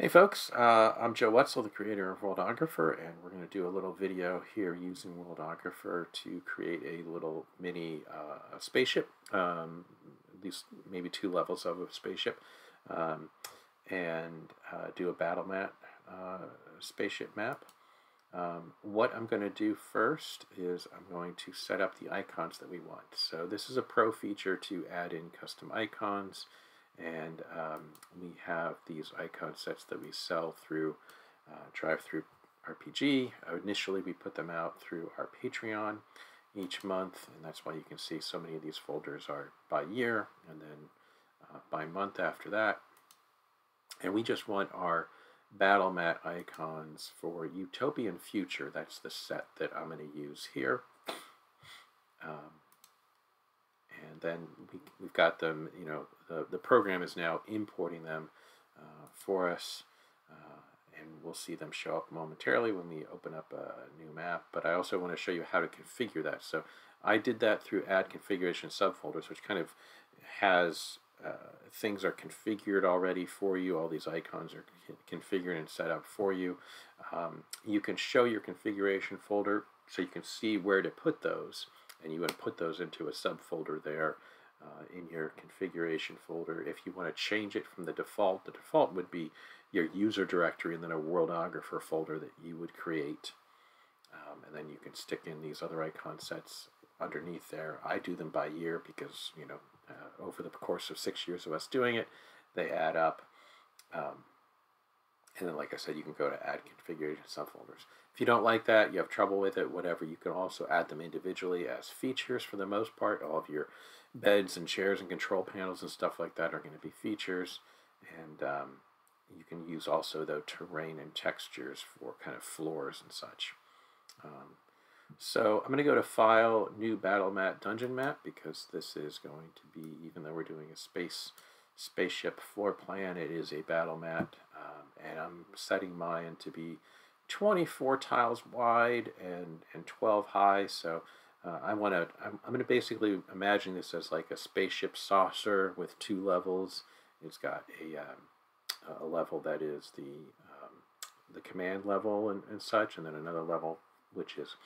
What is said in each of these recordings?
Hey folks, uh, I'm Joe Wetzel, the creator of Worldographer, and we're going to do a little video here using Worldographer to create a little mini uh, spaceship, um, at least maybe two levels of a spaceship, um, and uh, do a battle mat uh, spaceship map. Um, what I'm going to do first is I'm going to set up the icons that we want. So this is a pro feature to add in custom icons and um, we have these icon sets that we sell through uh, Through RPG. Initially, we put them out through our Patreon each month, and that's why you can see so many of these folders are by year and then uh, by month after that. And we just want our battle mat icons for Utopian Future. That's the set that I'm going to use here. Um, and then we, we've got them, you know, the, program is now importing them uh, for us, uh, and we'll see them show up momentarily when we open up a new map, but I also want to show you how to configure that. So I did that through add configuration subfolders, which kind of has uh, things are configured already for you. All these icons are configured and set up for you. Um, you can show your configuration folder so you can see where to put those and you would put those into a subfolder there uh, in your configuration folder. If you want to change it from the default, the default would be your user directory and then a worldographer folder that you would create. Um, and then you can stick in these other icon sets underneath there. I do them by year because, you know, uh, over the course of six years of us doing it, they add up. Um, and then, like I said, you can go to add configuration subfolders. If you don't like that, you have trouble with it, whatever, you can also add them individually as features for the most part. All of your beds and chairs and control panels and stuff like that are going to be features. And um, you can use also, though, terrain and textures for kind of floors and such. Um, so I'm going to go to File, New Battle Mat, Dungeon Map, because this is going to be, even though we're doing a space spaceship floor plan, it is a battle mat. Um, and I'm setting mine to be 24 tiles wide and, and 12 high. So uh, I want to, I'm, I'm going to basically imagine this as like a spaceship saucer with two levels. It's got a, um, a level that is the, um, the command level and, and such, and then another level which is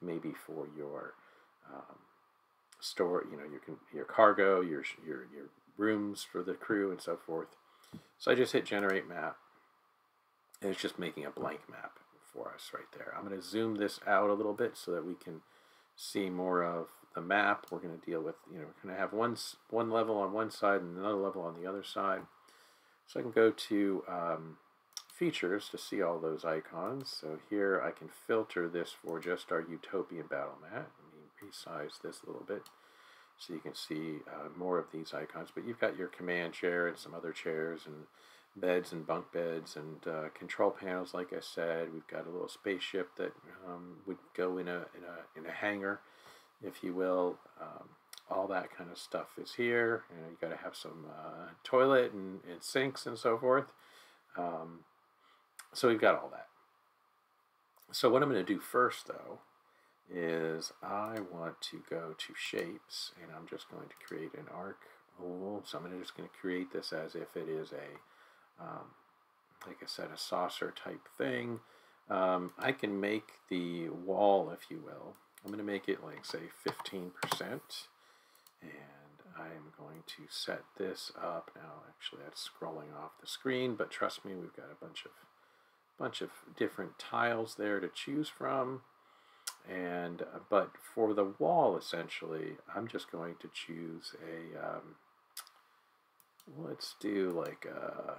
maybe for your um, store, you know, your, your cargo, your, your, your rooms for the crew and so forth. So I just hit generate map and it's just making a blank map for us right there. I'm going to zoom this out a little bit so that we can see more of the map. We're going to deal with, you know, we're going to have one, one level on one side and another level on the other side. So I can go to um, features to see all those icons. So here I can filter this for just our Utopian battle mat. Let me resize this a little bit so you can see uh, more of these icons. But you've got your command chair and some other chairs and beds and bunk beds and uh, control panels. Like I said, we've got a little spaceship that um, would go in a in a in a hangar, if you will. Um, all that kind of stuff is here. You know, you got to have some uh, toilet and, and, sinks and so forth. Um, so we've got all that. So what I'm going to do first, though, is I want to go to shapes, and I'm just going to create an arc oval. So I'm just going to create this as if it is a um, like I said, a saucer type thing. Um, I can make the wall, if you will. I'm going to make it like, say, 15%. And I'm going to set this up. Now, actually, that's scrolling off the screen, but trust me, we've got a bunch of bunch of different tiles there to choose from. And uh, but for the wall, essentially, I'm just going to choose a. Um, let's do like a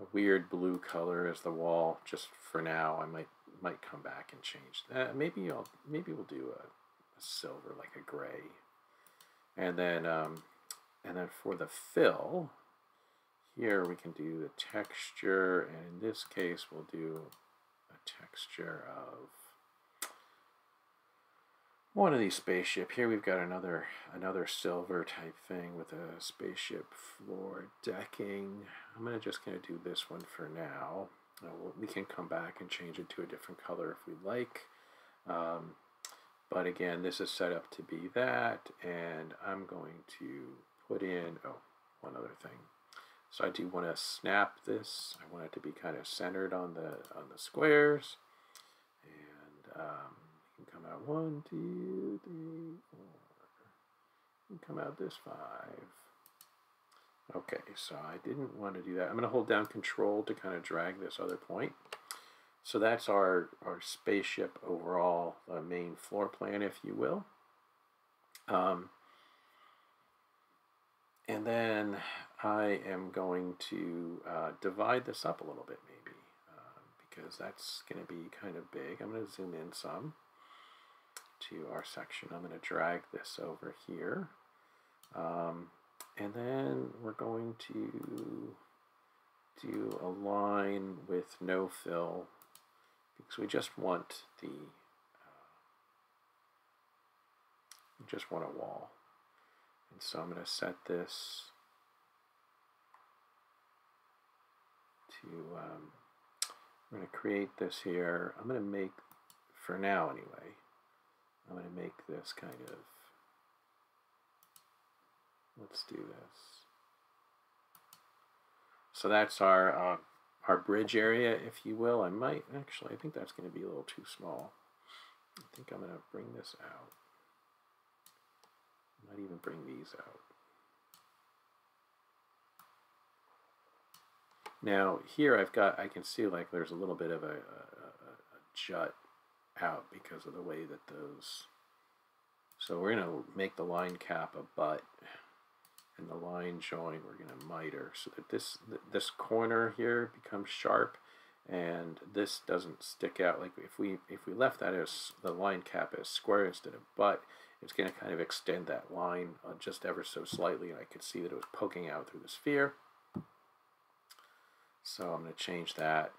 a weird blue color as the wall just for now. I might might come back and change that. Maybe I'll maybe we'll do a, a silver like a gray. And then um, and then for the fill here we can do the texture. And in this case we'll do a texture of one of these spaceship. Here we've got another another silver type thing with a spaceship floor decking. I'm gonna just gonna do this one for now. Uh, we can come back and change it to a different color if we'd like. Um, but again, this is set up to be that, and I'm going to put in, oh, one other thing. So I do want to snap this. I want it to be kind of centered on the on the squares. And um, you can come out one, two, three, four. Can come out this five. Okay, so I didn't want to do that. I'm going to hold down control to kind of drag this other point. So that's our, our spaceship overall, main floor plan, if you will. Um, and then I am going to uh, divide this up a little bit maybe uh, because that's going to be kind of big. I'm going to zoom in some to our section. I'm going to drag this over here. Um, and then we're going to do a line with no fill because we just want the uh, just want a wall. And so I'm going to set this to, um, I'm going to create this here. I'm going to make, for now anyway, I'm going to make this kind of, let's do this. So that's our, uh, our bridge area, if you will. I might, actually, I think that's going to be a little too small. I think I'm going to bring this out. I might even bring these out. Now here I've got, I can see like there's a little bit of a, a, a jut out because of the way that those, so we're going to make the line cap a butt and the line join we're going to miter so that this this corner here becomes sharp and this doesn't stick out like if we if we left that as the line cap as square instead of butt it's going to kind of extend that line uh, just ever so slightly and I could see that it was poking out through the sphere so I'm going to change that.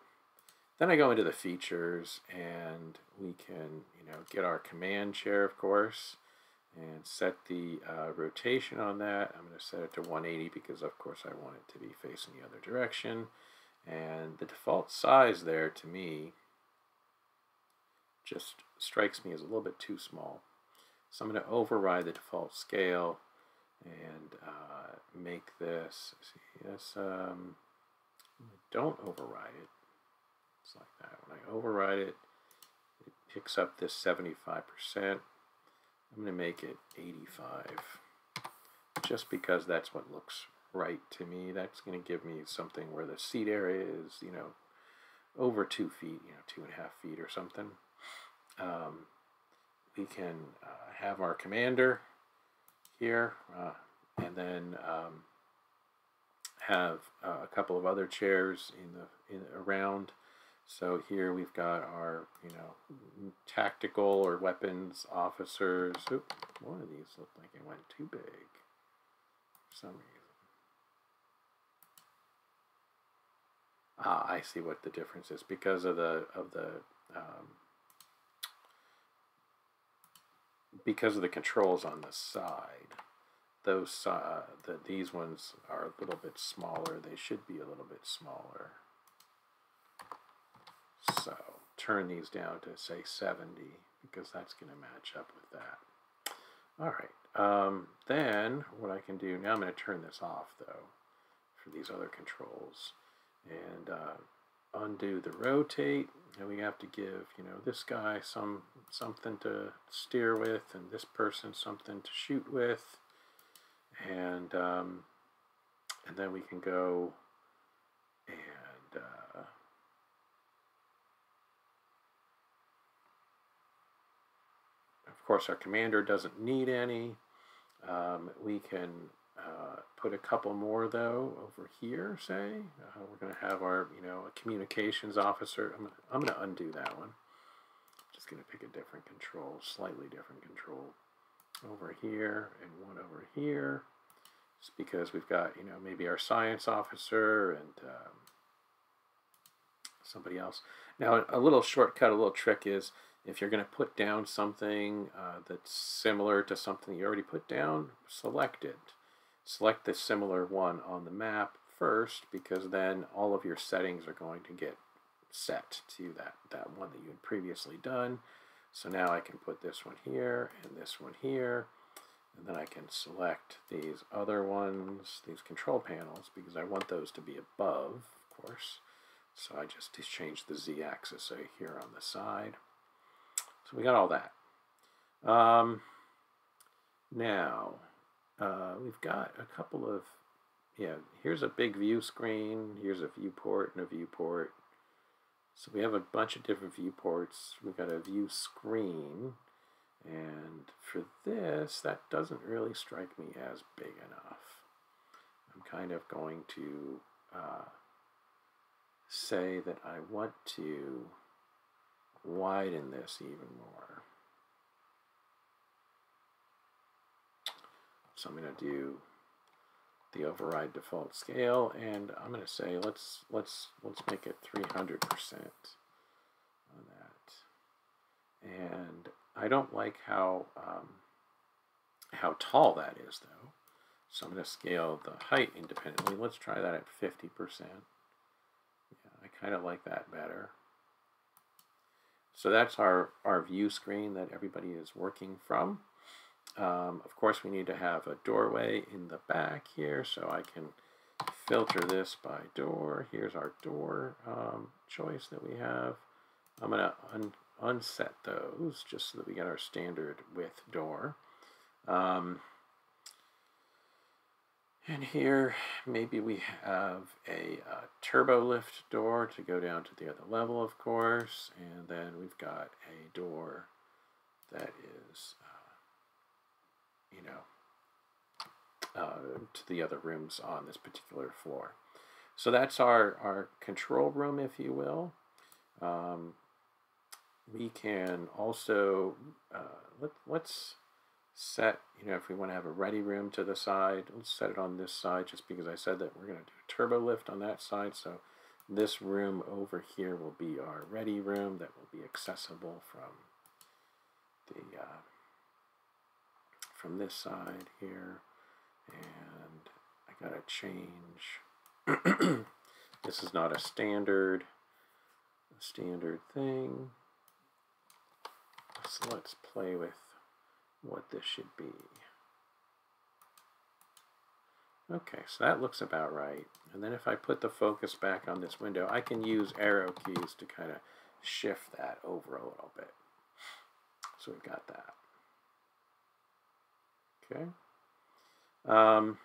Then I go into the features and we can, you know, get our command chair, of course, and set the uh, rotation on that. I'm going to set it to 180 because, of course, I want it to be facing the other direction. And the default size there, to me, just strikes me as a little bit too small. So I'm going to override the default scale and uh, make this, see, this, um, don't override it. It's like that. When I override it, it picks up this 75%. I'm going to make it 85 just because that's what looks right to me. That's going to give me something where the seat area is, you know, over two feet, you know, two and a half feet or something. Um, we can uh, have our commander here, uh, and then um, have uh, a couple of other chairs in the in around. So here we've got our you know tactical or weapons officers. Oop, one of these looked like it went too big for some reason. Ah, I see what the difference is because of the of the um, because of the controls on the side those uh, the, these ones are a little bit smaller. They should be a little bit smaller. So turn these down to say 70 because that's going to match up with that. All right. Um, then what I can do, now I'm going to turn this off though for these other controls and uh, undo the rotate and we have to give you know this guy some something to steer with and this person something to shoot with and um, and then we can go and uh, of course our commander doesn't need any. Um, we can uh, put a couple more though over here say. Uh, we're going to have our you know a communications officer. I'm, I'm going to undo that one. Just going to pick a different control slightly different control over here and one over here. Just because we've got you know maybe our science officer and um, somebody else. Now a little shortcut a little trick is if you're going to put down something uh, that's similar to something you already put down select it select the similar one on the map first because then all of your settings are going to get set to that that one that you had previously done so now I can put this one here and this one here And then I can select these other ones, these control panels, because I want those to be above, of course. So I just change the z-axis here on the side. So we got all that. Um, now, uh, we've got a couple of, yeah, here's a big view screen, here's a viewport and a viewport. So we have a bunch of different viewports. We've got a view screen. And for this, that doesn't really strike me as big enough. I'm kind of going to uh, say that I want to widen this even more. So I'm going to do the override default scale, and I'm going to say let's let's let's make it 300 percent on that. And I don't like how um, how tall that is though. So I'm going to scale the height independently. Let's try that at 50 percent. Yeah, I kind of like that better. So that's our, our view screen that everybody is working from. Um, of course, we need to have a doorway in the back here, so I can filter this by door. Here's our door um, choice that we have. I'm going to un unset those just so that we get our standard width door. Um, and here, maybe we have a, a, turbo lift door to go down to the other level, of course. And then we've got a door that is you know, uh, to the other rooms on this particular floor. So that's our, our control room, if you will. Um, we can also, uh, let, let's set, you know, if we want to have a ready room to the side, let's set it on this side just because I said that we're going to do a turbo lift on that side. So this room over here will be our ready room that will be accessible from the uh, from this side here and I gotta change this is not a standard a standard thing so let's play with what this should be okay so that looks about right and then if I put the focus back on this window I can use arrow keys to kind of shift that over a little bit so we've got that Okay. Um,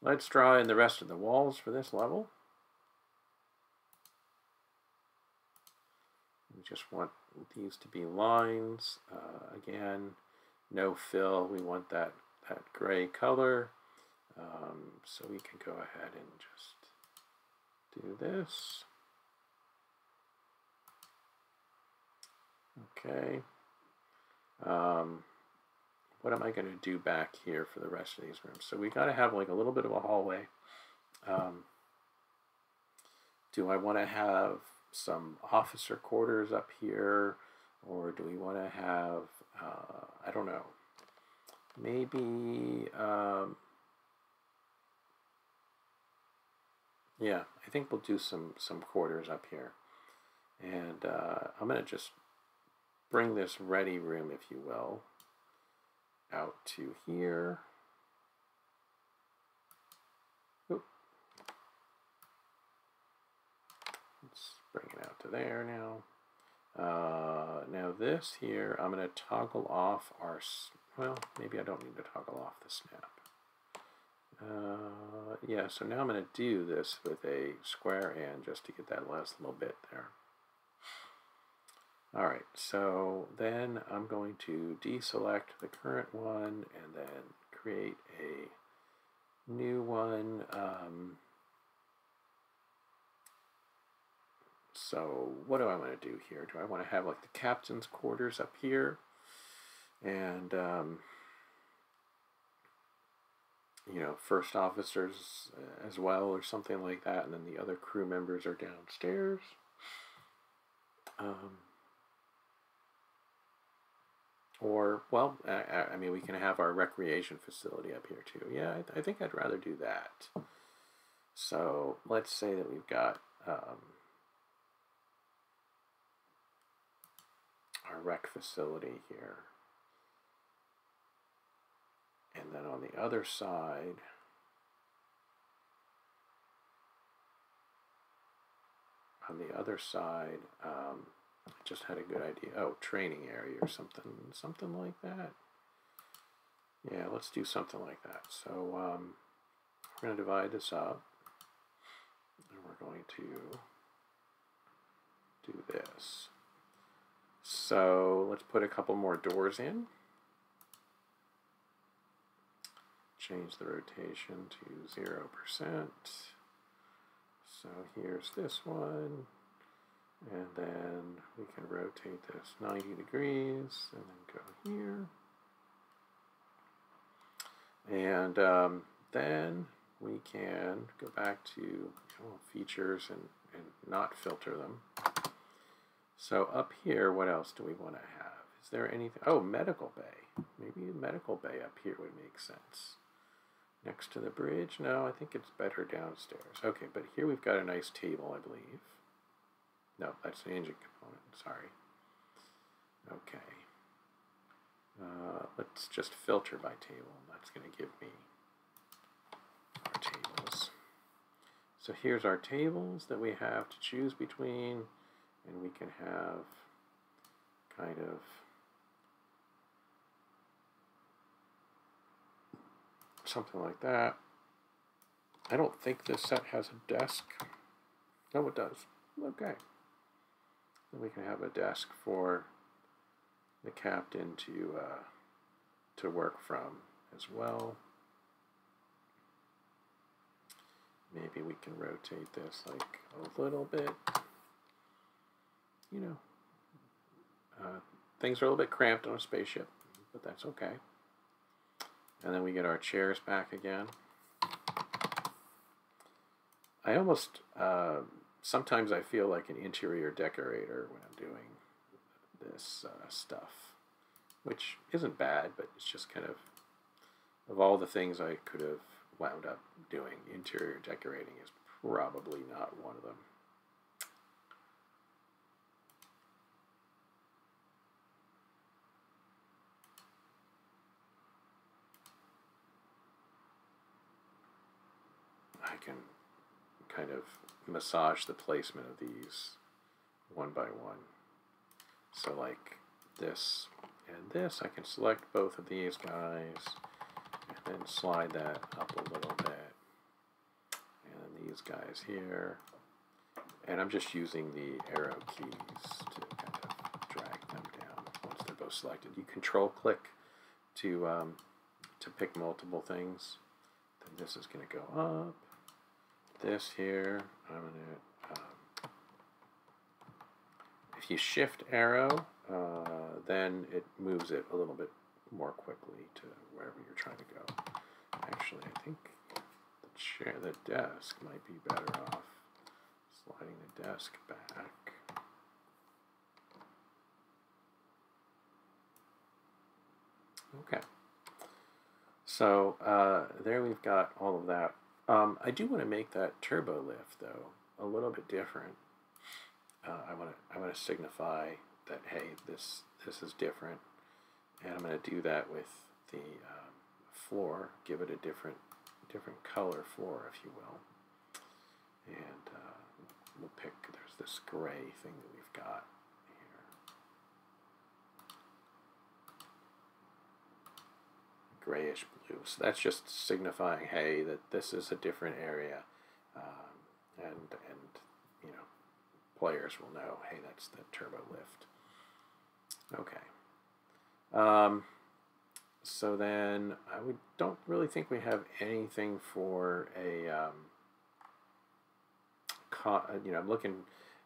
let's draw in the rest of the walls for this level. We just want these to be lines. Uh, again, no fill. We want that, that gray color. Um, so we can go ahead and just do this. Okay. Um, what am I going to do back here for the rest of these rooms? So we got to have like a little bit of a hallway. Um, do I want to have some officer quarters up here? Or do we want to have, uh, I don't know, maybe, um, yeah, I think we'll do some, some quarters up here. And uh, I'm going to just bring this ready room, if you will, out to here. Oop. Let's bring it out to there now. Uh, now this here, I'm going to toggle off our, well, maybe I don't need to toggle off the snap. Uh, yeah, so now I'm going to do this with a square and just to get that last little bit there. All right, so then I'm going to deselect the current one and then create a new one. Um, so what do I want to do here? Do I want to have like the captain's quarters up here? And, um, you know, first officers as well or something like that. And then the other crew members are downstairs. Um, or, well, I, I, mean, we can have our recreation facility up here too. Yeah, I, I think I'd rather do that. So let's say that we've got um, our rec facility here. And then on the other side, on the other side, um, I just had a good idea. Oh, training area or something, something like that. Yeah, let's do something like that. So um, we're going to divide this up, and we're going to do this. So let's put a couple more doors in. Change the rotation to 0%. So here's this one. And then we can rotate this 90 degrees and then go here. And um, then we can go back to features and, and not filter them. So up here, what else do we want to have? Is there anything? Oh, medical bay. Maybe a medical bay up here would make sense. Next to the bridge? No, I think it's better downstairs. Okay, but here we've got a nice table, I believe. No, that's the engine component, sorry. Okay. Uh, let's just filter by table. That's going to give me our tables. So here's our tables that we have to choose between, and we can have kind of something like that. I don't think this set has a desk. No, it does. Okay. Then we can have a desk for the captain to uh, to work from as well. Maybe we can rotate this like a little bit. You know, uh, things are a little bit cramped on a spaceship, but that's okay. And then we get our chairs back again. I almost, uh, sometimes I feel like an interior decorator when I'm doing this uh, stuff, which isn't bad, but it's just kind of, of all the things I could have wound up doing, interior decorating is probably not one of them. I can kind of massage the placement of these one by one. So like this and this, I can select both of these guys and then slide that up a little bit. And these guys here. And I'm just using the arrow keys to kind of drag them down once they're both selected. You control click to, um, to pick multiple things. Then this is going to go up this here, I'm to, um, if you shift arrow, uh, then it moves it a little bit more quickly to wherever you're trying to go. Actually, I think the chair, the desk might be better off sliding the desk back. Okay. So uh, there we've got all of that um, I do want to make that turbo lift though a little bit different. Uh, I want to I want to signify that hey this this is different, and I'm going to do that with the um, floor. Give it a different different color floor, if you will. And uh, we'll pick. There's this gray thing that we've got. Grayish blue. So that's just signifying, hey, that this is a different area, um, and and you know, players will know, hey, that's the turbo lift. Okay. Um, so then I would don't really think we have anything for a um, you know, I'm looking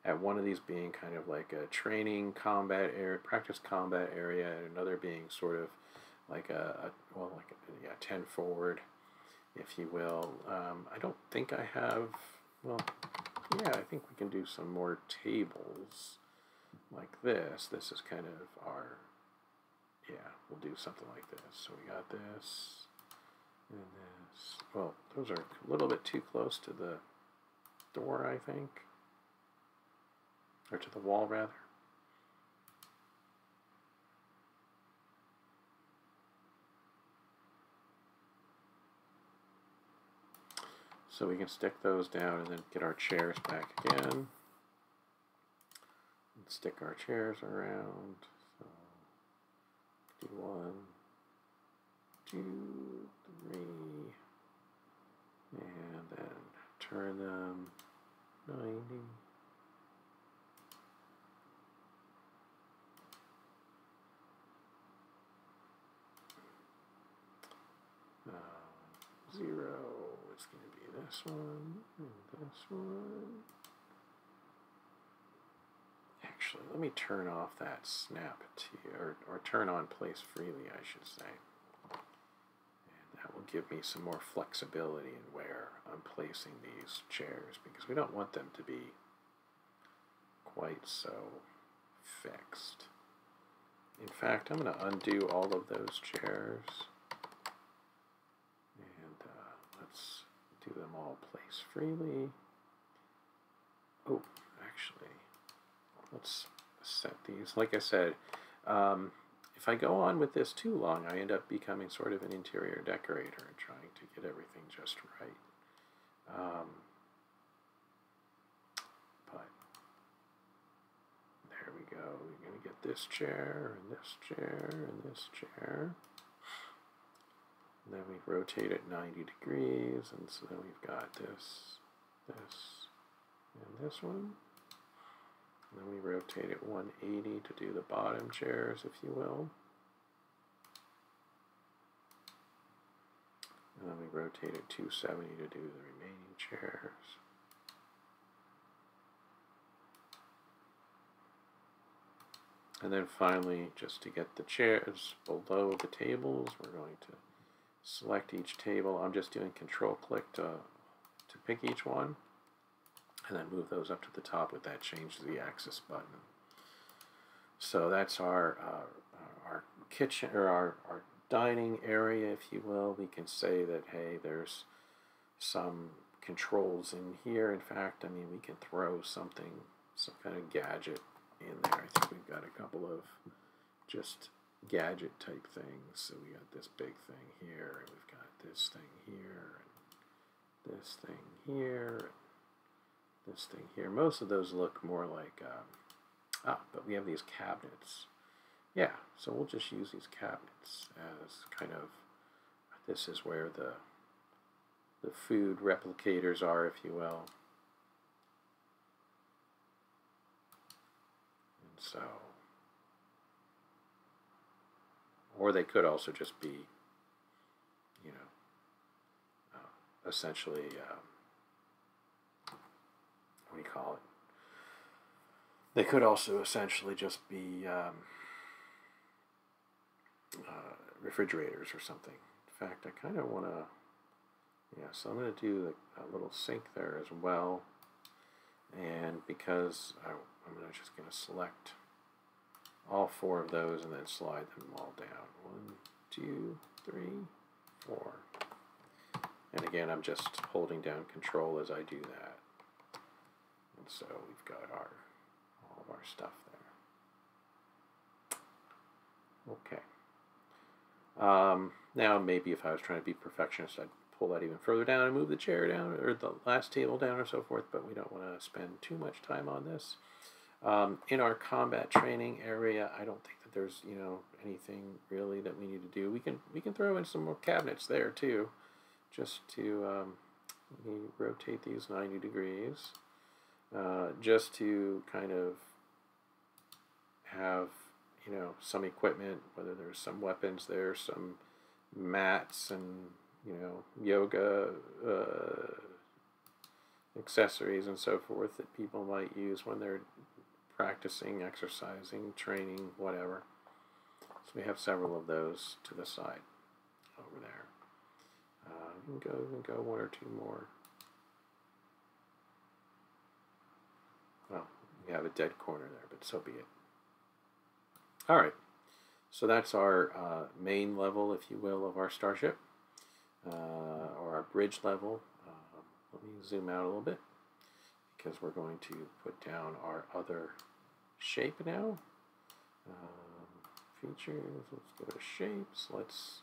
at one of these being kind of like a training combat area, practice combat area, and another being sort of like a, a well, like a, yeah, 10 forward, if you will. Um, I don't think I have, well, yeah, I think we can do some more tables like this. This is kind of our, yeah, we'll do something like this. So we got this and this. Well, those are a little bit too close to the door, I think, or to the wall, rather. So we can stick those down and then get our chairs back again. And stick our chairs around. So do one, two, three, and then turn them 90. Uh, zero is going to be this one and this one. Actually, let me turn off that snap to, or, or turn on place freely, I should say. And that will give me some more flexibility in where I'm placing these chairs because we don't want them to be quite so fixed. In fact, I'm going to undo all of those chairs. And uh, let's do them all place freely. Oh, actually, let's set these. Like I said, um, if I go on with this too long, I end up becoming sort of an interior decorator and trying to get everything just right. Um, but there we go. We're going to get this chair and this chair and this chair. And then we rotate it 90 degrees, and so then we've got this, this, and this one. And then we rotate it 180 to do the bottom chairs, if you will. And then we rotate it 270 to do the remaining chairs. And then finally, just to get the chairs below the tables, we're going to select each table. I'm just doing control click to, to pick each one and then move those up to the top with that change the axis button. So that's our uh, our kitchen or our, our dining area, if you will. We can say that hey, there's some controls in here. In fact, I mean we can throw something, some kind of gadget in there. I think we've got a couple of just gadget type things. So we got this big thing here, and we've got this thing here, and this thing here, this thing here. Most of those look more like, um, ah, but we have these cabinets. Yeah, so we'll just use these cabinets as kind of, this is where the, the food replicators are, if you will. And so, or they could also just be, you know, uh, essentially, um, what do you call it? They could also essentially just be um, uh, refrigerators or something. In fact, I kind of want to, yeah, so I'm going to do a little sink there as well. And because I, I'm just going to select all four of those and then slide them all down. One, two, three, four. And again, I'm just holding down control as I do that. And so we've got our all of our stuff there. Okay. Um, now maybe if I was trying to be perfectionist, I'd pull that even further down and move the chair down or the last table down or so forth, but we don't want to spend too much time on this. Um, in our combat training area, I don't think that there's you know anything really that we need to do. We can we can throw in some more cabinets there too, just to um, rotate these 90 degrees, uh, just to kind of have you know some equipment, whether there's some weapons there, some mats, and you know yoga. Uh, accessories and so forth that people might use when they're practicing, exercising, training, whatever. So we have several of those to the side over there. Uh, we can go, we can go one or two more. Well, we have a dead corner there, but so be it. All right, so that's our uh, main level, if you will, of our starship, uh, or our bridge level. Uh, let me zoom out a little bit because we're going to put down our other shape now. Um, features, let's go to shapes. Let's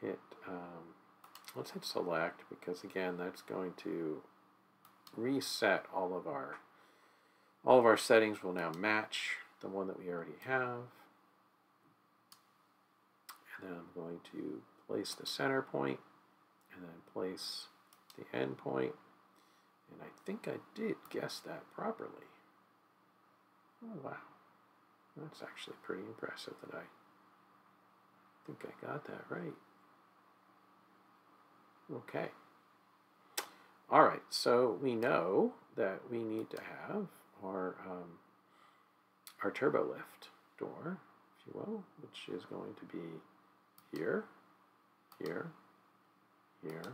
hit um, let's hit select because again that's going to reset all of our all of our settings will now match the one that we already have and then I'm going to place the center point and then place the end point and I think I did guess that properly oh wow that's actually pretty impressive that I think I got that right Okay. All right, so we know that we need to have our, um, our turbo lift door, if you will, which is going to be here, here, here,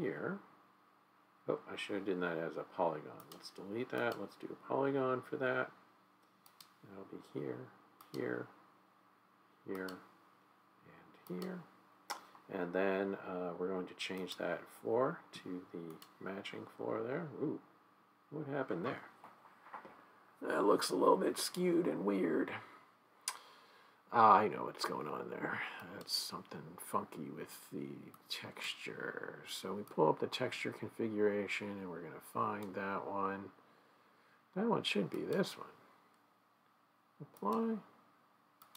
here. Oh, I should have done that as a polygon. Let's delete that. Let's do a polygon for that. That'll be here, here, here, and here. And then uh, we're going to change that floor to the matching floor there. Ooh, what happened there? That looks a little bit skewed and weird. Ah, I know what's going on there. That's something funky with the texture. So we pull up the texture configuration and we're going to find that one. That one should be this one. Apply,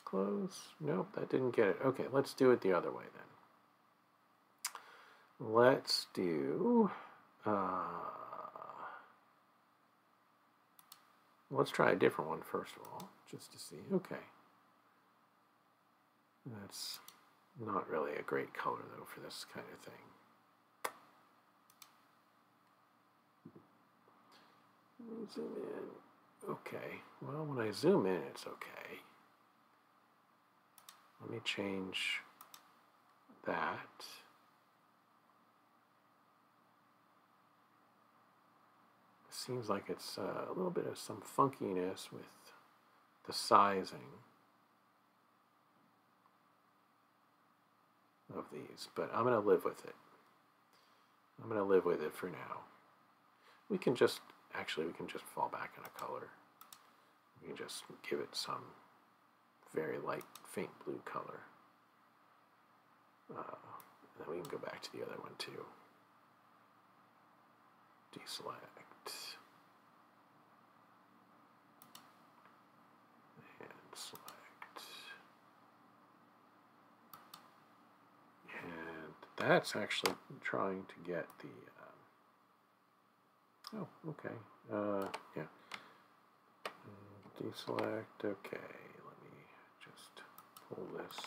close. Nope, that didn't get it. Okay, let's do it the other way then. Let's do, uh, let's try a different one first of all, just to see. Okay. That's not really a great color though for this kind of thing. Zoom in. Okay. Well, when I zoom in, it's okay. Let me change that. seems like it's uh, a little bit of some funkiness with the sizing of these, but I'm going to live with it. I'm going to live with it for now. We can just, actually, we can just fall back on a color. We can just give it some very light, faint blue color. Uh, and then we can go back to the other one too. Deselect. And select. And that's actually trying to get the, uh, oh, okay, uh, yeah. Deselect, okay, let me just pull this.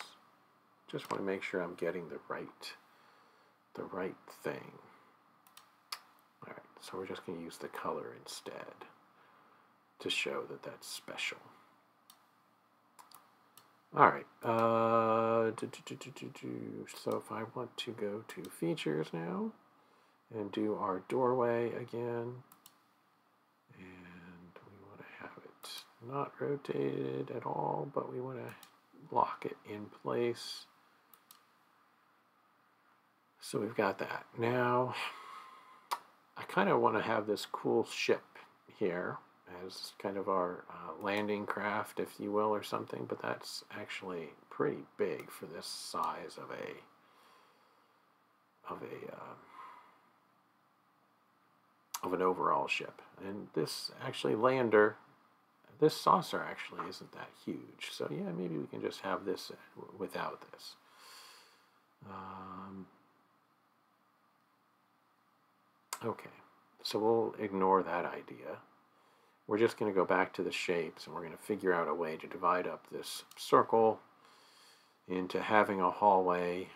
Just want to make sure I'm getting the right, the right thing. All right, so we're just going to use the color instead to show that that's special. All right. Uh, do, do, do, so if I want to go to features now and do our doorway again, and we want to have it not rotated at all, but we want to lock it in place. So we've got that. Now, I kind of want to have this cool ship here as kind of our uh, landing craft, if you will, or something, but that's actually pretty big for this size of a of a uh, of an overall ship. And this actually lander, this saucer actually isn't that huge. So yeah, maybe we can just have this without this. Um, Okay, so we'll ignore that idea. We're just going to go back to the shapes and we're going to figure out a way to divide up this circle into having a hallway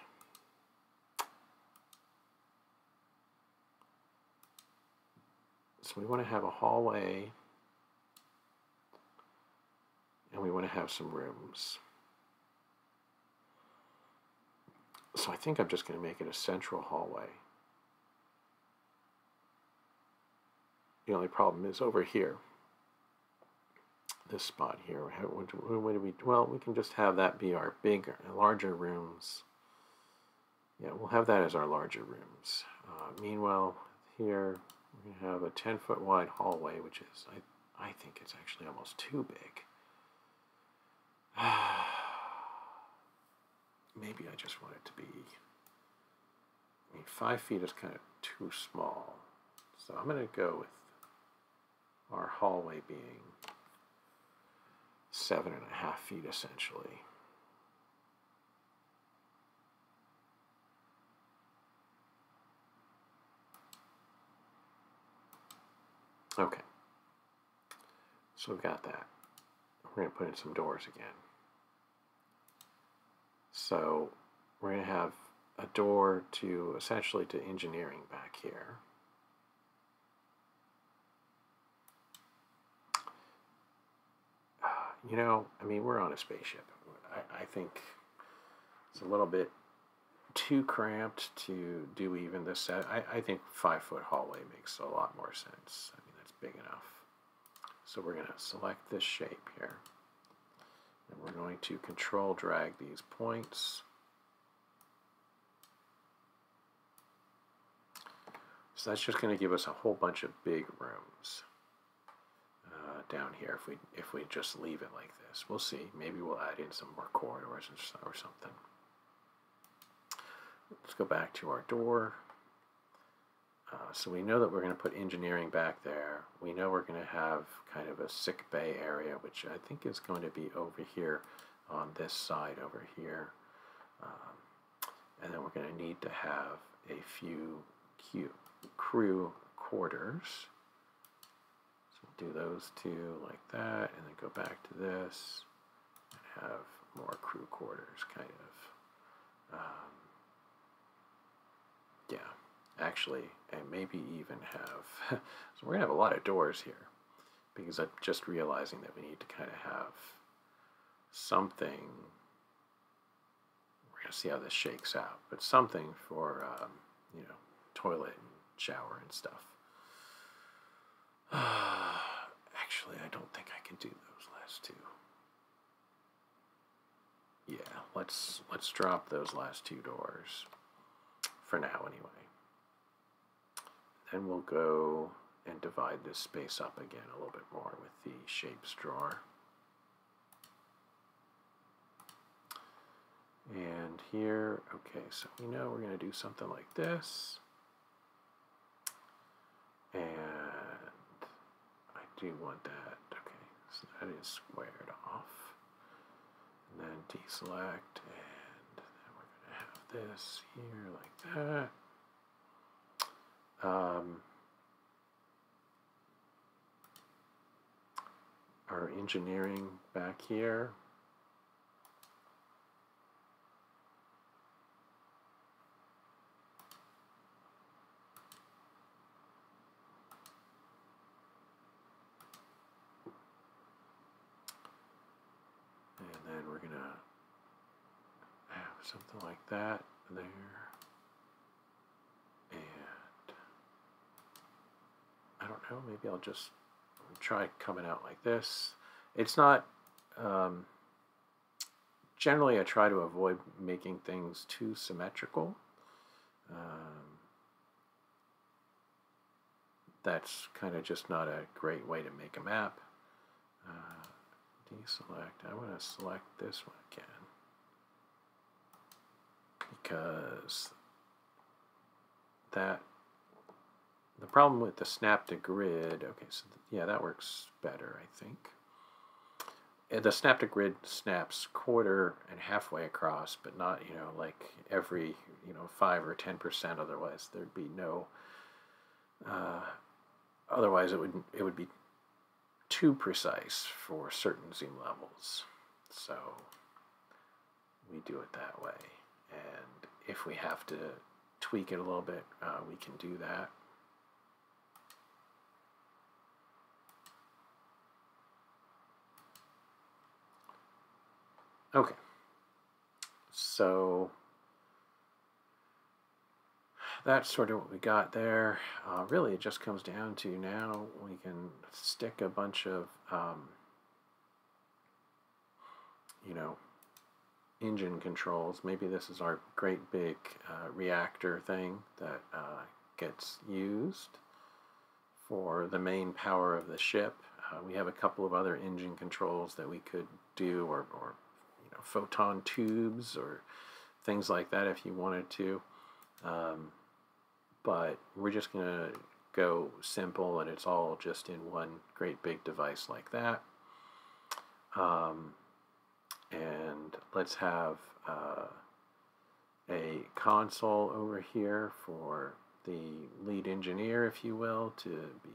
So we want to have a hallway and we want to have some rooms. So I think I'm just going to make it a central hallway. The only problem is over here. This spot here. What, what do we? Well, we can just have that be our bigger, larger rooms. Yeah, we'll have that as our larger rooms. Uh, meanwhile, here we have a 10 foot wide hallway, which is, I, I think it's actually almost too big. Maybe I just want it to be I mean, five feet is kind of too small. So I'm going to go with our hallway being seven and a half feet essentially. Okay. So we've got that. We're going to put in some doors again. So we're going to have a door to essentially to engineering back here. You know, I mean, we're on a spaceship. I, I think it's a little bit too cramped to do even this set. I, I think five foot hallway makes a lot more sense. I mean, that's big enough. So we're going to select this shape here. And we're going to control drag these points. So that's just going to give us a whole bunch of big rooms uh, down here if we if we just leave it like this. We'll see. Maybe we'll add in some more corridors or something. Let's go back to our door. Uh, so we know that we're going to put engineering back there. We know we're going to have kind of a sick bay area, which I think is going to be over here on this side over here. Um, and then we're going to need to have a few crew quarters. Do those two like that, and then go back to this and have more crew quarters, kind of. Um, yeah, actually, and maybe even have. so we're gonna have a lot of doors here because I'm just realizing that we need to kind of have something. We're gonna see how this shakes out, but something for um, you know toilet and shower and stuff. Actually, I don't think I can do those last two. Yeah, let's let's drop those last two doors for now anyway. Then we'll go and divide this space up again a little bit more with the shapes drawer. And here, okay, so we know we're going to do something like this. And I you want that. Okay, so that is squared off. And then deselect, and then we're going to have this here like that. Um, our engineering back here. something like that there. And I don't know, maybe I'll just try coming out like this. It's not, um, generally I try to avoid making things too symmetrical. Um, that's kind of just not a great way to make a map. Uh, deselect, I want to select this one again because that the problem with the snap to grid okay so yeah that works better I think. And the snap to grid snaps quarter and halfway across but not you know like every you know five or ten percent otherwise there'd be no uh, otherwise it would it would be too precise for certain zoom levels. So we do it that way and if we have to tweak it a little bit, uh, we can do that. Okay, so that's sort of what we got there. Uh, really, it just comes down to now we can stick a bunch of, um, you know, engine controls. Maybe this is our great big uh, reactor thing that uh, gets used for the main power of the ship. Uh, we have a couple of other engine controls that we could do, or, or you know, photon tubes, or things like that if you wanted to. Um, but we're just going to go simple and it's all just in one great big device like that. Um, and let's have uh, a console over here for the lead engineer, if you will, to be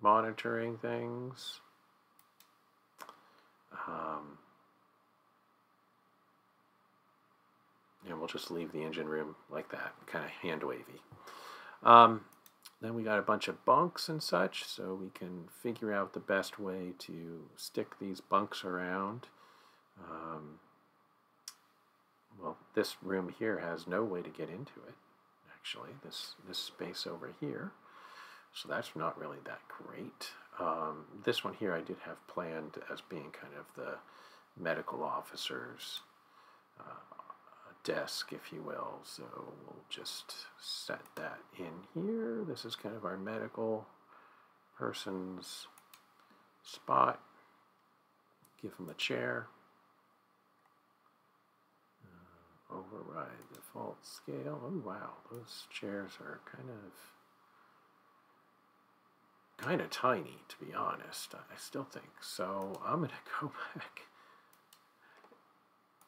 monitoring things. Um, and we'll just leave the engine room like that, kind of hand wavy. Um, then we got a bunch of bunks and such, so we can figure out the best way to stick these bunks around. Um, well, this room here has no way to get into it, actually, this, this space over here. So that's not really that great. Um, this one here I did have planned as being kind of the medical officer's uh, desk, if you will. So we'll just set that in here. This is kind of our medical person's spot. Give him a chair. Uh, override default scale. Oh wow, those chairs are kind of kind of tiny, to be honest. I still think so. I'm gonna go back.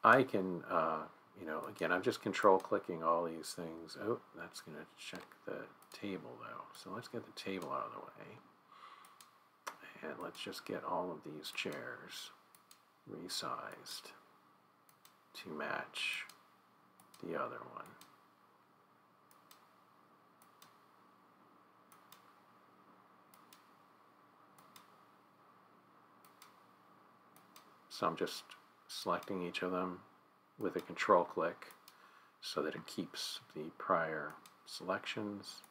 I can. Uh, you know, again, I'm just control clicking all these things. Oh, that's going to check the table though. So let's get the table out of the way. And let's just get all of these chairs resized to match the other one. So I'm just selecting each of them with a control click so that it keeps the prior selections.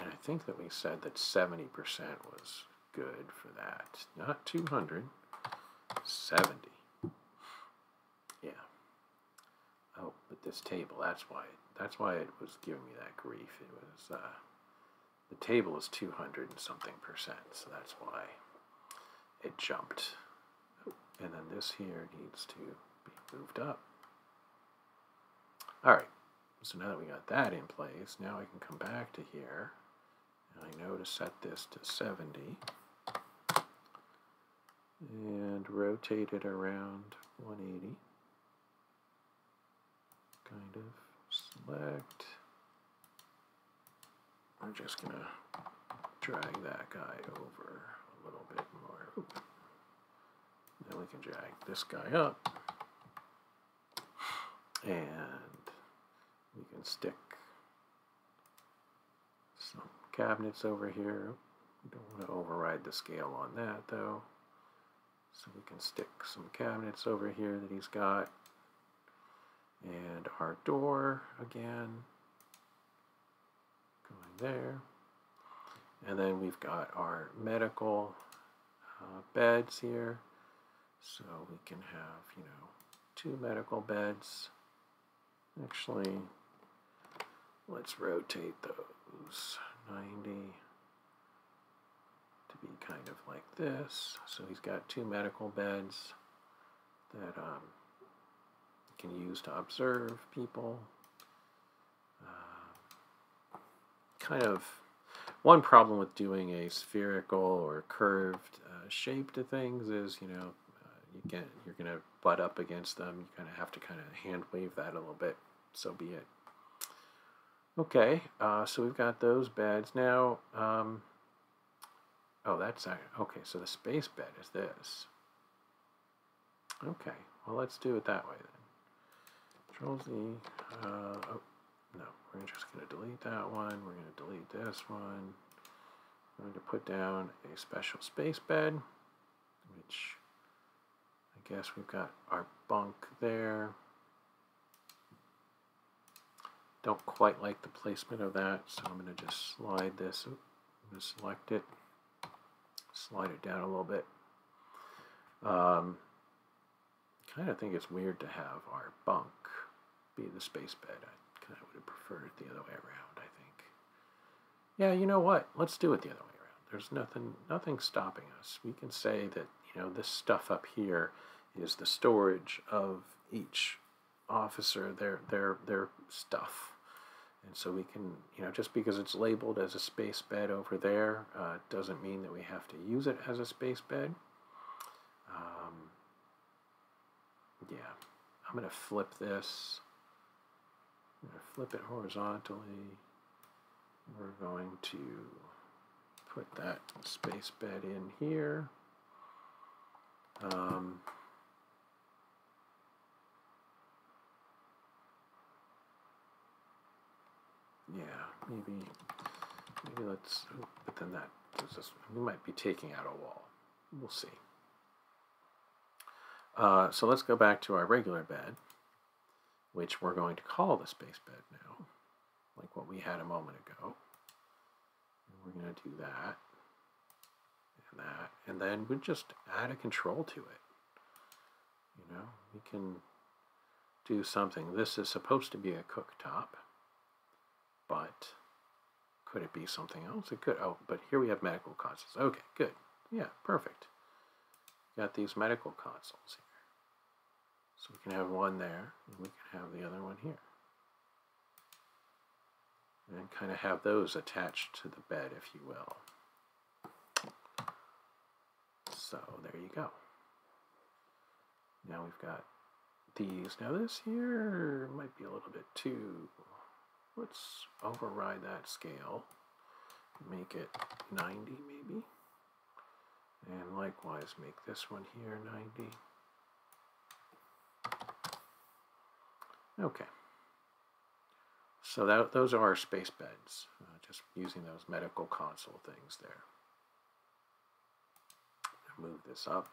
And I think that we said that 70% was good for that. Not 200, 70. Yeah. Oh, but this table, that's why, that's why it was giving me that grief. It was, uh, the table is 200 and something percent, so that's why it jumped. And then this here needs to be moved up. All right, so now that we got that in place, now I can come back to here, and I know to set this to 70, and rotate it around 180, kind of select, I'm just going to drag that guy over a little bit more. Then we can drag this guy up. And we can stick some cabinets over here. We don't want to override the scale on that though. So we can stick some cabinets over here that he's got. And our door again Going there. And then we've got our medical uh, beds here. So we can have, you know, two medical beds. Actually, let's rotate those 90 be kind of like this. So he's got two medical beds that um, can use to observe people. kind of one problem with doing a spherical or curved uh, shape to things is, you know, uh, you get you're going to butt up against them. You kind of have to kind of hand wave that a little bit. So be it. Okay, uh, so we've got those beds now. Um, oh, that's okay. So the space bed is this. Okay, well let's do it that way then. Control Z. Uh, oh, no, we're just going to delete that one. We're going to delete this one. I'm going to put down a special space bed, which I guess we've got our bunk there. Don't quite like the placement of that, so I'm going to just slide this. I'm going to select it, slide it down a little bit. Um, kind of think it's weird to have our bunk be the space bed. I kind of would have preferred it the other way around, I think. Yeah, you know what? Let's do it the other way around. There's nothing nothing stopping us. We can say that, you know, this stuff up here is the storage of each officer, their their their stuff. And so we can, you know, just because it's labeled as a space bed over there, uh, doesn't mean that we have to use it as a space bed. Um, yeah, I'm going to flip this. I'm going to flip it horizontally. We're going to put that space bed in here. Um, yeah, maybe, maybe let's, but then that, just, we might be taking out a wall. We'll see. Uh, so let's go back to our regular bed, which we're going to call the space bed now, like what we had a moment ago. And we're going to do that and that, and then we just add a control to it. You know, we can do something. This is supposed to be a cooktop, but could it be something else? It could. Oh, but here we have medical consoles. Okay, good. Yeah, perfect. Got these medical consoles here. So we can have one there, and we can have the other one here. And kind of have those attached to the bed, if you will. So there you go. Now we've got these. Now this here might be a little bit too, let's override that scale. Make it 90 maybe. And likewise make this one here 90. Okay. So that, those are our space beds, uh, just using those medical console things there. Move this up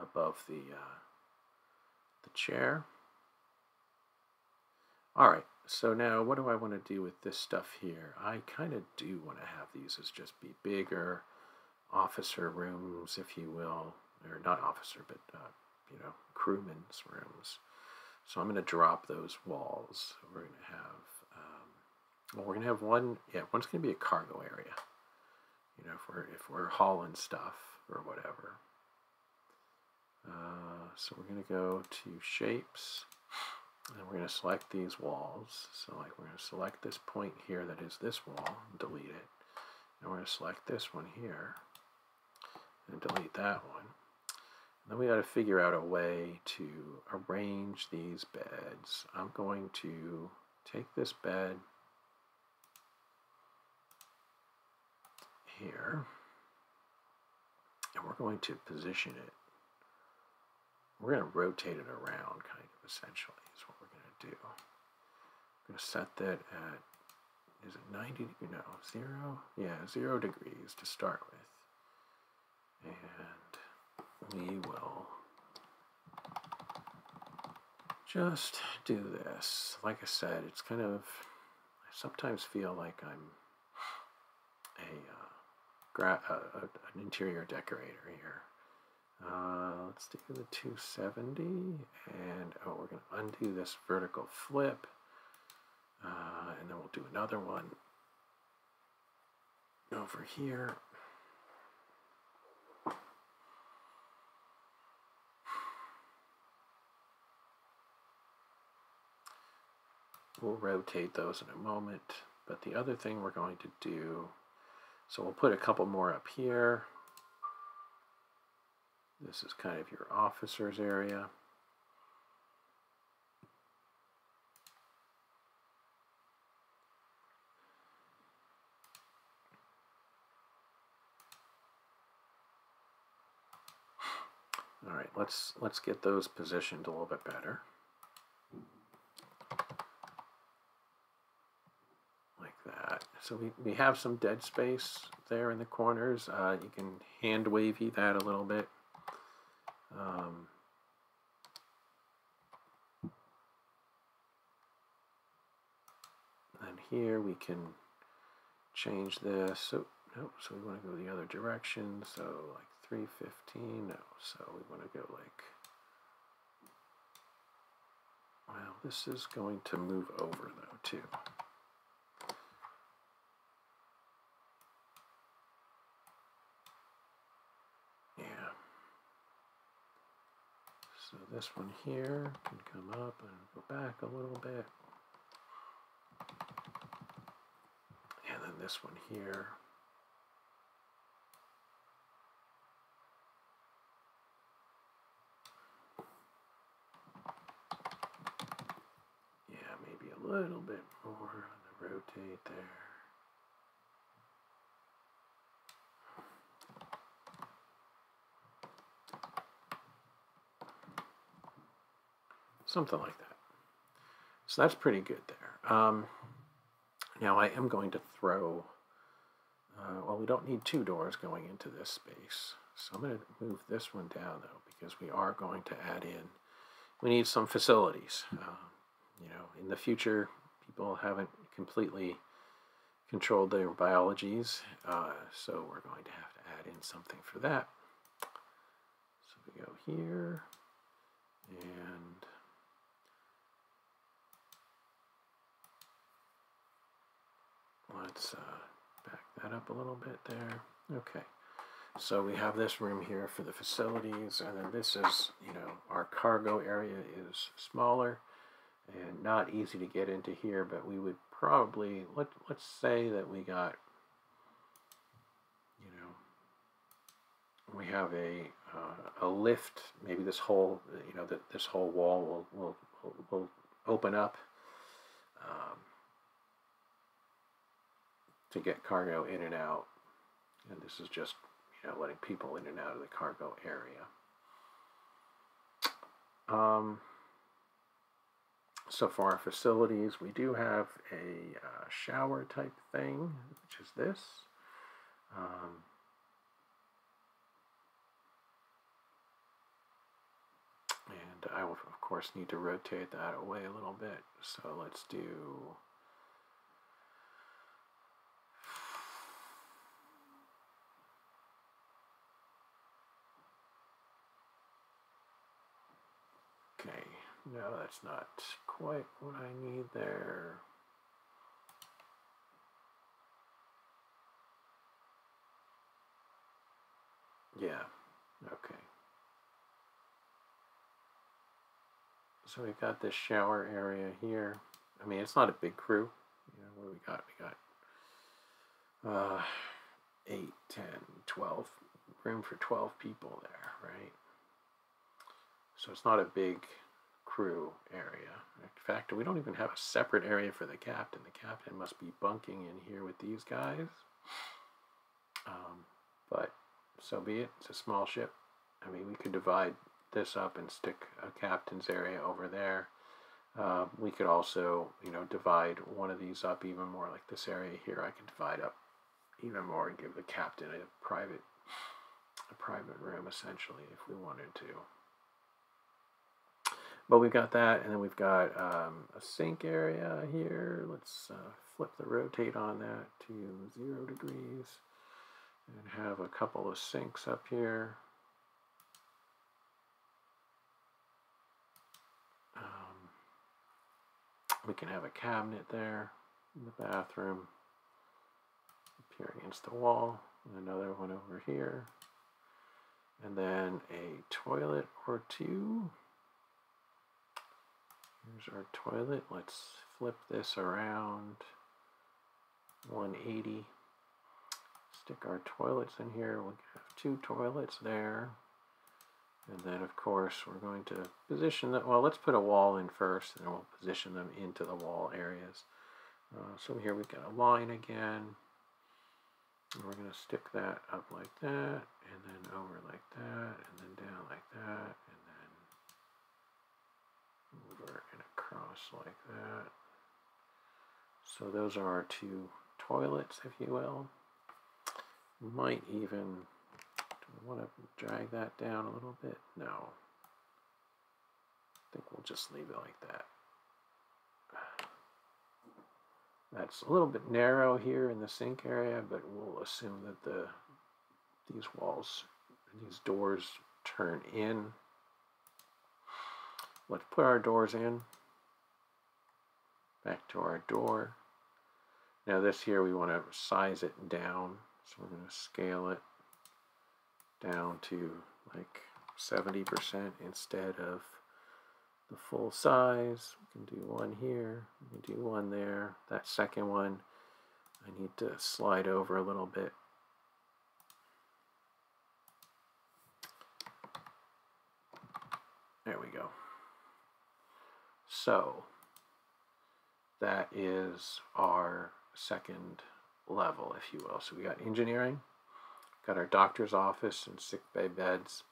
above the, uh, the chair. All right, so now what do I want to do with this stuff here? I kind of do want to have these as just be bigger officer rooms, if you will, or not officer, but, uh, you know, crewmen's rooms. So I'm going to drop those walls. We're going to have, um, well, we're going to have one, yeah, one's going to be a cargo area. You know, if we're, if we're hauling stuff or whatever. Uh, so we're going to go to shapes and we're going to select these walls. So like we're going to select this point here that is this wall, delete it. And we're going to select this one here and delete that one. Then we got to figure out a way to arrange these beds. I'm going to take this bed here and we're going to position it. We're going to rotate it around kind of essentially do. I'm going to set that at, is it 90, no, zero? Yeah, zero degrees to start with. And we will just do this. Like I said, it's kind of, I sometimes feel like I'm a, uh, an interior decorator here. Uh, let's do the 270, and oh, we're going to undo this vertical flip, uh, and then we'll do another one over here. We'll rotate those in a moment. But the other thing we're going to do, so we'll put a couple more up here. This is kind of your officer's area. All right, let's let's get those positioned a little bit better. Like that. So we, we have some dead space there in the corners. Uh, you can hand wavy that a little bit. Um, and here we can change this. So no, so we want to go the other direction. So like 315. No, so we want to go like. Well, this is going to move over though too. So this one here can come up and go back a little bit. And then this one here. Yeah, maybe a little bit more on the rotate there. Something like that. So that's pretty good there. Um, now I am going to throw, uh, well, we don't need two doors going into this space. So I'm going to move this one down though, because we are going to add in, we need some facilities. Uh, you know, in the future, people haven't completely controlled their biologies, uh, so we're going to have to add in something for that. So we go here, and let's uh, back that up a little bit there. Okay, so we have this room here for the facilities, and then this is, you know, our cargo area is smaller and not easy to get into here, but we would probably, let, let's say that we got, you know, we have a, uh, a lift, maybe this whole, you know, that this whole wall will, will, will open up. Um, to get cargo in and out. And this is just, you know, letting people in and out of the cargo area. Um, so for our facilities, we do have a uh, shower type thing, which is this. Um, and I will, of course, need to rotate that away a little bit. So let's do... Okay, no, that's not quite what I need there. Yeah, okay. So we got this shower area here. I mean, it's not a big crew. You know, what we got? We got uh, 8, 10, 12, room for 12 people there, right? So it's not a big crew area. In fact, we don't even have a separate area for the captain. The captain must be bunking in here with these guys. Um, but so be it. It's a small ship. I mean, we could divide this up and stick a captain's area over there. Uh, we could also, you know, divide one of these up even more, like this area here. I could divide up even more and give the captain a private, a private room essentially, if we wanted to. But we've got that, and then we've got um, a sink area here. Let's uh, flip the rotate on that to zero degrees and have a couple of sinks up here. Um, we can have a cabinet there in the bathroom here against the wall, and another one over here, and then a toilet or two. Here's our toilet. Let's flip this around 180 stick our toilets in here. We'll have two toilets there. And then, of course, we're going to position that. Well, let's put a wall in first, and we'll position them into the wall areas. Uh, so here we've got a line again. And we're going to stick that up like that, and then over like that, and then down like that, and then over and across like that. So those are our two toilets, if you will might even, want to drag that down a little bit? No. I think we'll just leave it like that. That's a little bit narrow here in the sink area, but we'll assume that the these walls, these doors turn in. Let's put our doors in. Back to our door. Now this here, we want to size it down. So we're going to scale it down to like 70% instead of the full size. We can do one here, we can do one there. That second one, I need to slide over a little bit. There we go. So that is our second level, if you will. So we got engineering, got our doctor's office and sick bay beds.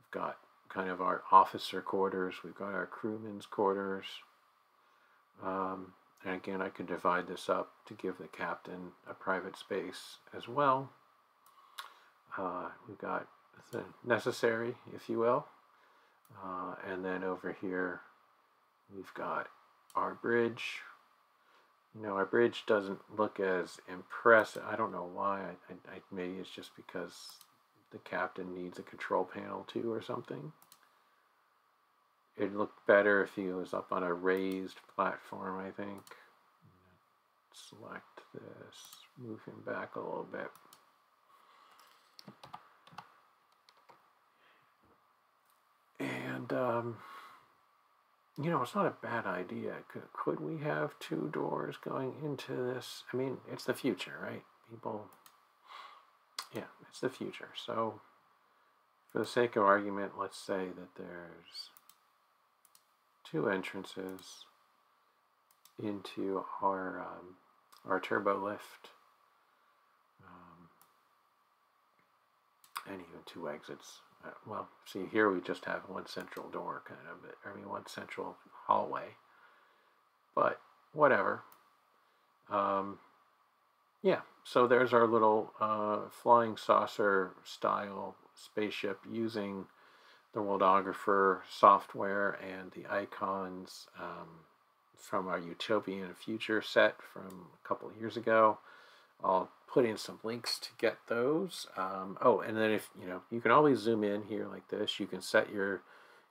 We've got kind of our officer quarters. We've got our crewmen's quarters. Um, and again, I could divide this up to give the captain a private space as well. Uh, we've got the necessary, if you will. Uh, and then over here, we've got our bridge. You know, our bridge doesn't look as impressive. I don't know why. I, I, I, maybe it's just because the captain needs a control panel too or something. It'd look better if he was up on a raised platform, I think. Select this, move him back a little bit. And, um, you know, it's not a bad idea. Could, could we have two doors going into this? I mean, it's the future, right? People, yeah, it's the future. So, for the sake of argument, let's say that there's two entrances into our um, our turbo lift um, and even two exits. Well, see here we just have one central door, kind of. I mean, one central hallway. But whatever. Um, yeah, so there's our little uh, flying saucer style spaceship using the Worldographer software and the icons um, from our Utopian Future set from a couple years ago. I'll put in some links to get those. Um, oh, and then if, you know, you can always zoom in here like this. You can set your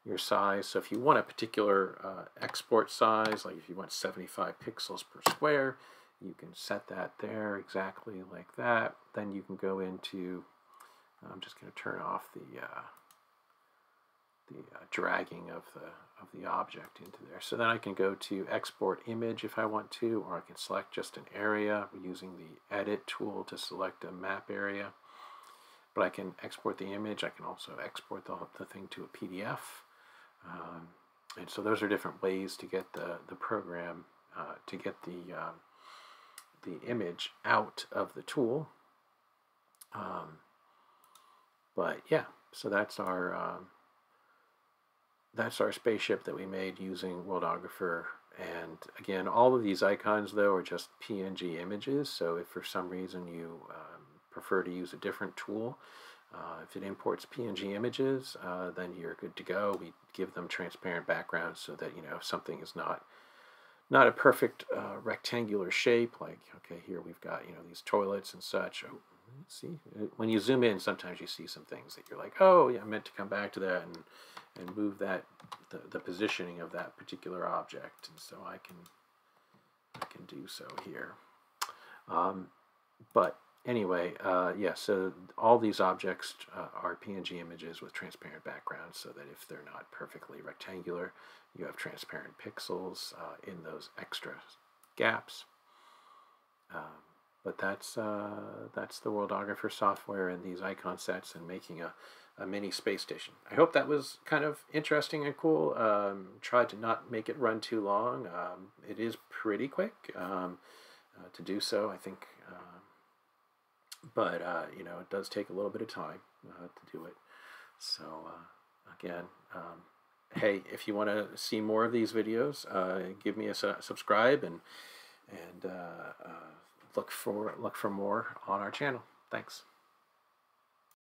your size. So if you want a particular uh, export size, like if you want 75 pixels per square, you can set that there exactly like that. Then you can go into, I'm just going to turn off the uh, the uh, dragging of the of the object into there. So then I can go to export image if I want to, or I can select just an area using the edit tool to select a map area. But I can export the image. I can also export the, the thing to a PDF. Um, and so those are different ways to get the, the program, uh, to get the, um, the image out of the tool. Um, but yeah, so that's our um, that's our spaceship that we made using Worldographer. And again, all of these icons, though, are just PNG images. So if for some reason you um, prefer to use a different tool, uh, if it imports PNG images, uh, then you're good to go. We give them transparent backgrounds so that, you know, if something is not not a perfect uh, rectangular shape, like, okay, here we've got, you know, these toilets and such. See, when you zoom in, sometimes you see some things that you're like, oh, yeah, I meant to come back to that. And and move that the, the positioning of that particular object and so I can I can do so here um, but anyway uh, yeah so all these objects uh, are PNG images with transparent backgrounds so that if they're not perfectly rectangular you have transparent pixels uh, in those extra gaps um, but that's uh, that's the Worldographer software and these icon sets and making a a mini space station. I hope that was kind of interesting and cool. Um, tried to not make it run too long. Um, it is pretty quick um, uh, to do so, I think. Uh, but, uh, you know, it does take a little bit of time uh, to do it. So, uh, again, um, hey, if you want to see more of these videos, uh, give me a su subscribe and and look for look for more on our channel. Thanks.